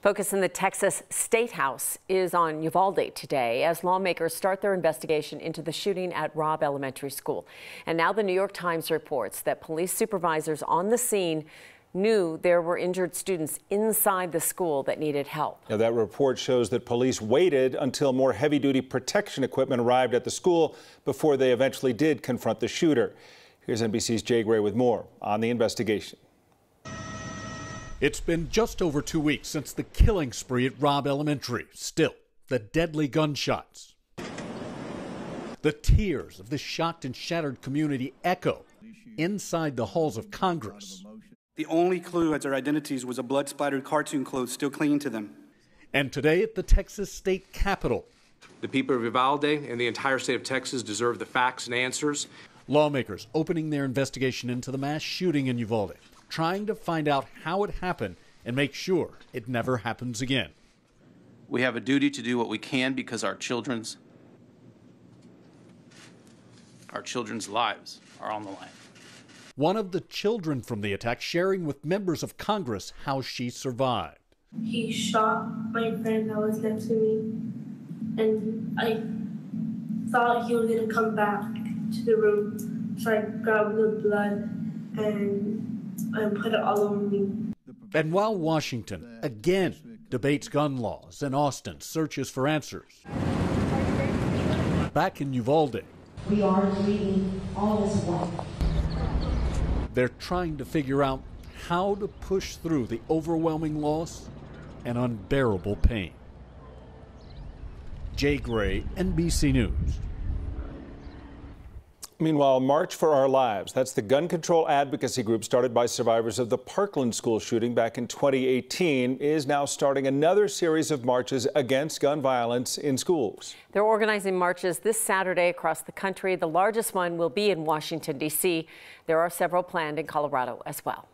Focus in the Texas State House is on Uvalde today as lawmakers start their investigation into the shooting at Robb Elementary School. And now the New York Times reports that police supervisors on the scene knew there were injured students inside the school that needed help. Now, that report shows that police waited until more heavy duty protection equipment arrived at the school before they eventually did confront the shooter. Here's NBC's Jay Gray with more on the investigation. It's been just over two weeks since the killing spree at Robb Elementary. Still, the deadly gunshots. The tears of the shocked and shattered community echo inside the halls of Congress. The only clue as their identities was a blood splattered cartoon clothes still clinging to them. And today at the Texas State Capitol. The people of Uvalde and the entire state of Texas deserve the facts and answers. Lawmakers opening their investigation into the mass shooting in Uvalde trying to find out how it happened and make sure it never happens again. We have a duty to do what we can because our children's our children's lives are on the line. One of the children from the attack sharing with members of Congress how she survived. He shot my friend that was next to me, and I thought he was going to come back to the room, so I grabbed the blood and and put it all over me. And while Washington again debates gun laws and Austin searches for answers, back in Uvalde, we are grieving all is well. They're trying to figure out how to push through the overwhelming loss and unbearable pain. Jay Gray, NBC News. Meanwhile, March for Our Lives, that's the gun control advocacy group started by survivors of the Parkland school shooting back in 2018, is now starting another series of marches against gun violence in schools. They're organizing marches this Saturday across the country. The largest one will be in Washington, D.C. There are several planned in Colorado as well.